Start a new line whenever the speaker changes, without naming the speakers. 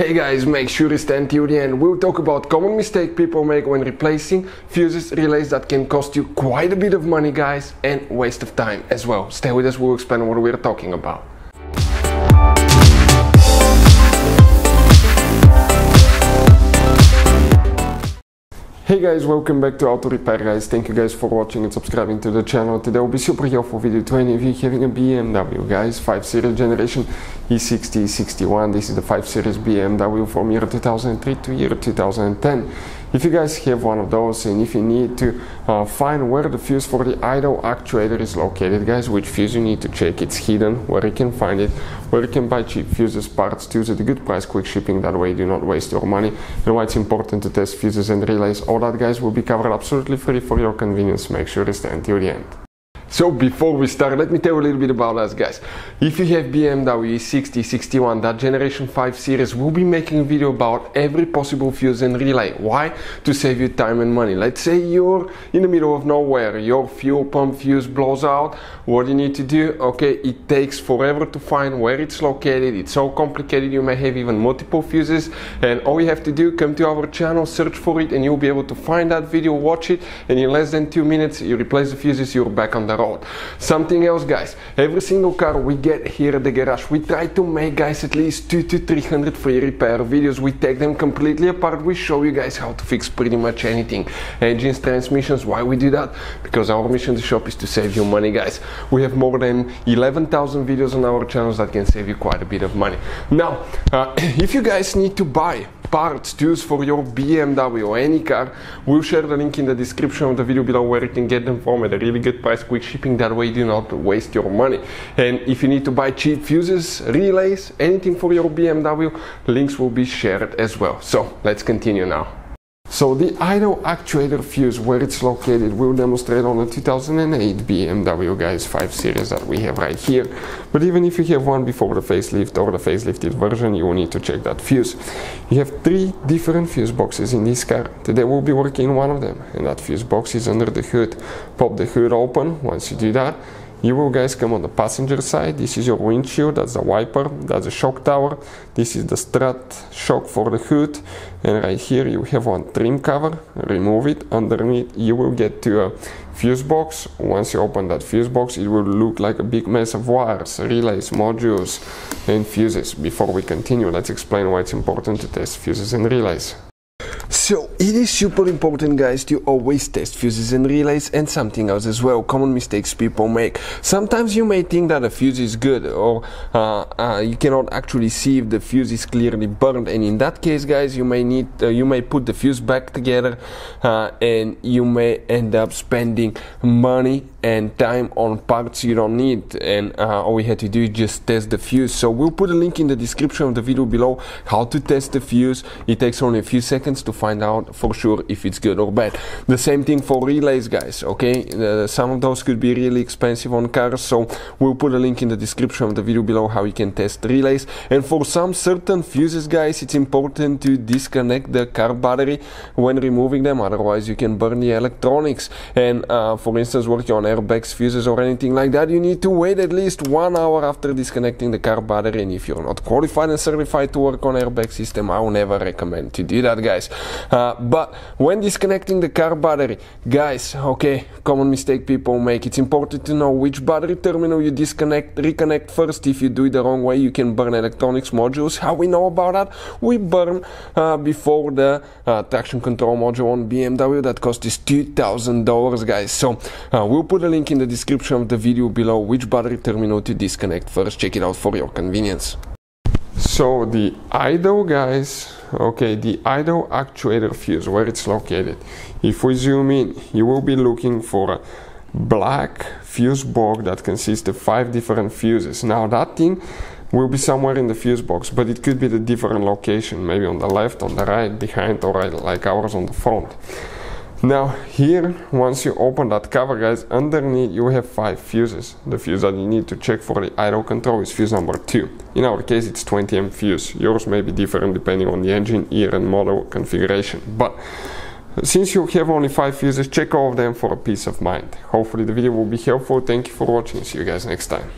Hey guys, make sure to stand till the end. We'll talk about common mistake people make when replacing fuses relays that can cost you quite a bit of money guys and waste of time as well. Stay with us, we'll explain what we're talking about. Hey guys, welcome back to Auto Repair guys. Thank you guys for watching and subscribing to the channel. Today will be super helpful video to any of you having a BMW guys, 5 Series generation E60, E61. This is the 5 Series BMW from year 2003 to year 2010. If you guys have one of those and if you need to uh, find where the fuse for the idle actuator is located guys, which fuse you need to check, it's hidden, where you can find it, where you can buy cheap fuses, parts, tools at a good price, quick shipping, that way you do not waste your money, and why it's important to test fuses and relays, all that guys will be covered absolutely free for your convenience, make sure to stay until the end. So before we start, let me tell you a little bit about us guys. If you have BMW 60, 61, that generation 5 series, we'll be making a video about every possible fuse and relay. Why? To save you time and money. Let's say you're in the middle of nowhere, your fuel pump fuse blows out. What do you need to do? Okay, it takes forever to find where it's located. It's so complicated, you may have even multiple fuses. And all you have to do, come to our channel, search for it, and you'll be able to find that video, watch it, and in less than two minutes, you replace the fuses, you're back on the road road. Something else guys, every single car we get here at the garage, we try to make guys at least 2 to 300 free repair videos. We take them completely apart, we show you guys how to fix pretty much anything. Engines, transmissions, why we do that? Because our mission the shop is to save you money guys. We have more than 11,000 videos on our channels that can save you quite a bit of money. Now, uh, if you guys need to buy parts to use for your BMW or any car, we'll share the link in the description of the video below where you can get them from at a really good price, quick shipping, that way you do not waste your money. And if you need to buy cheap fuses, relays, anything for your BMW, links will be shared as well. So let's continue now. So the idle actuator fuse where it's located will demonstrate on the 2008 BMW guys 5 series that we have right here. But even if you have one before the facelift or the facelifted version, you will need to check that fuse. You have three different fuse boxes in this car. Today we'll be working on one of them and that fuse box is under the hood. Pop the hood open. Once you do that, you will guys come on the passenger side. This is your windshield, that's the wiper, that's the shock tower. This is the strut shock for the hood. And right here you have one trim cover, remove it. Underneath you will get to a fuse box. Once you open that fuse box, it will look like a big mess of wires, relays, modules, and fuses. Before we continue, let's explain why it's important to test fuses and relays. So it is super important guys to always test fuses and relays and something else as well, common mistakes people make. Sometimes you may think that a fuse is good or uh, uh, you cannot actually see if the fuse is clearly burned and in that case guys you may need, uh, you may put the fuse back together uh, and you may end up spending money and time on parts you don't need and uh, all we had to do is just test the fuse. So we'll put a link in the description of the video below how to test the fuse. It takes only a few seconds to find out for sure if it's good or bad. The same thing for relays, guys. Okay, uh, some of those could be really expensive on cars, so we'll put a link in the description of the video below how you can test relays. And for some certain fuses, guys, it's important to disconnect the car battery when removing them, otherwise you can burn the electronics. And uh, for instance, working on airbags, fuses, or anything like that, you need to wait at least one hour after disconnecting the car battery. And if you're not qualified and certified to work on airbag system, I will never recommend to do that, guys. Uh, but when disconnecting the car battery, guys, okay, common mistake people make. It's important to know which battery terminal you disconnect, reconnect first. If you do it the wrong way, you can burn electronics modules. How we know about that? We burn uh, before the uh, traction control module on BMW that cost us $2,000, guys. So uh, we'll put a link in the description of the video below which battery terminal to disconnect first. Check it out for your convenience. So the idle guys, okay, the idle actuator fuse, where it's located. If we zoom in, you will be looking for a black fuse box that consists of five different fuses. Now that thing will be somewhere in the fuse box, but it could be the different location, maybe on the left, on the right, behind, or right, like ours on the front. Now here, once you open that cover guys, underneath you have five fuses. The fuse that you need to check for the idle control is fuse number two. In our case it's 20 M fuse. Yours may be different depending on the engine, year and model configuration. But since you have only five fuses, check all of them for a peace of mind. Hopefully the video will be helpful. Thank you for watching. See you guys next time.